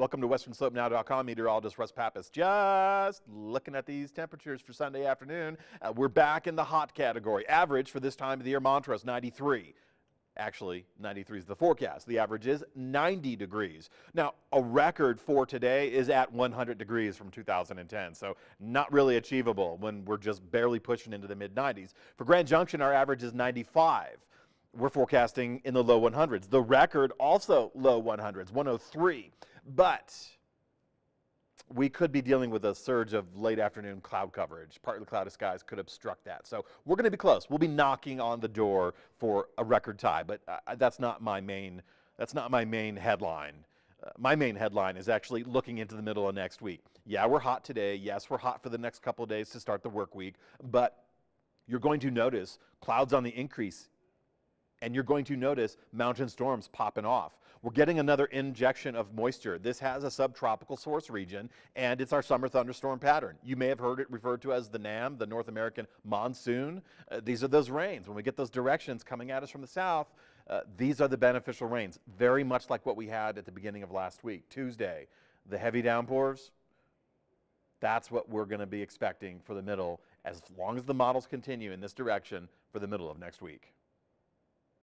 Welcome to WesternSlopeNow.com. Meteorologist Russ Pappas. Just looking at these temperatures for Sunday afternoon. Uh, we're back in the hot category. Average for this time of the year, Montrose 93. Actually, 93 is the forecast. The average is 90 degrees. Now, a record for today is at 100 degrees from 2010, so not really achievable when we're just barely pushing into the mid 90s. For Grand Junction, our average is 95 we're forecasting in the low 100s. The record also low 100s, 103. But we could be dealing with a surge of late afternoon cloud coverage. Partly cloudy skies could obstruct that. So we're going to be close. We'll be knocking on the door for a record tie, but uh, that's not my main. That's not my main headline. Uh, my main headline is actually looking into the middle of next week. Yeah, we're hot today. Yes, we're hot for the next couple of days to start the work week, but you're going to notice clouds on the increase and you're going to notice mountain storms popping off. We're getting another injection of moisture. This has a subtropical source region, and it's our summer thunderstorm pattern. You may have heard it referred to as the NAM, the North American monsoon. Uh, these are those rains. When we get those directions coming at us from the south, uh, these are the beneficial rains, very much like what we had at the beginning of last week, Tuesday. The heavy downpours, that's what we're going to be expecting for the middle as long as the models continue in this direction for the middle of next week.